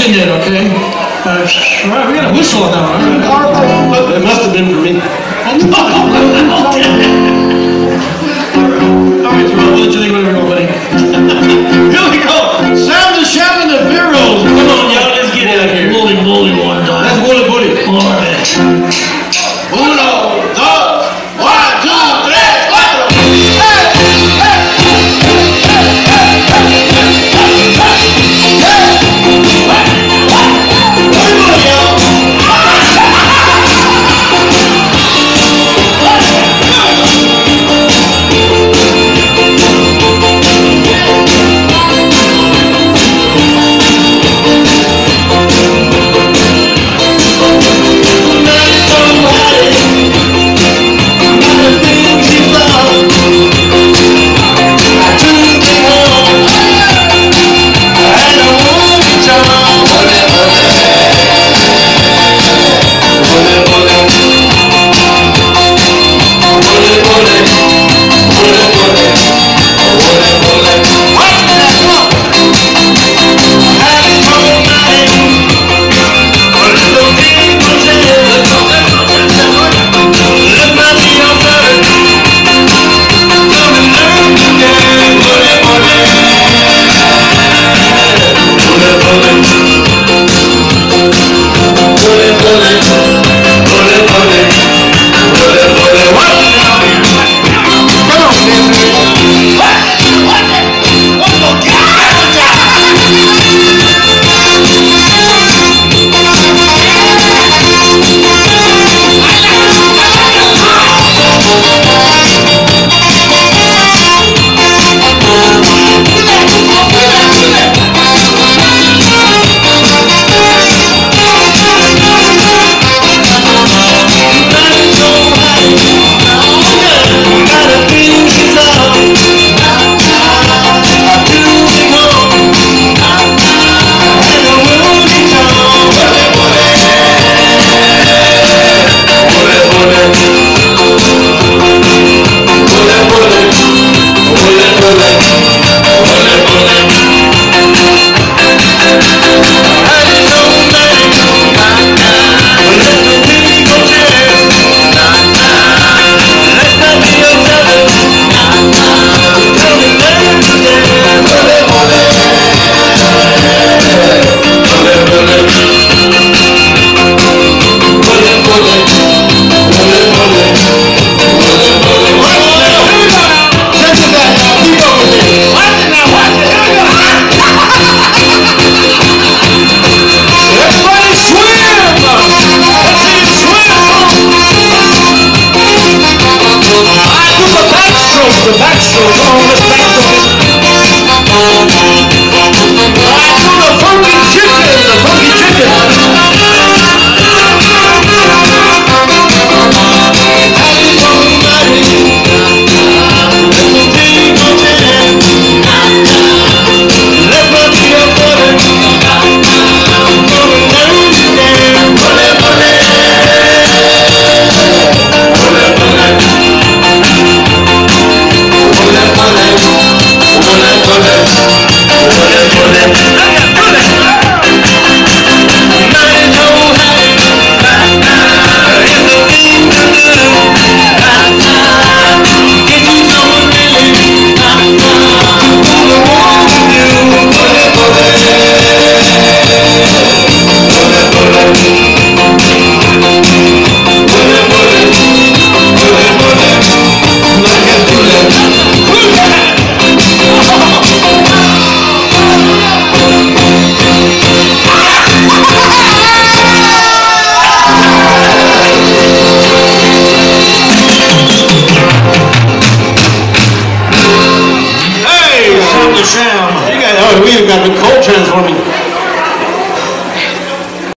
mentioned okay? Uh, we got a whistle on that one. It must have been for me. you've got Nicole transforming.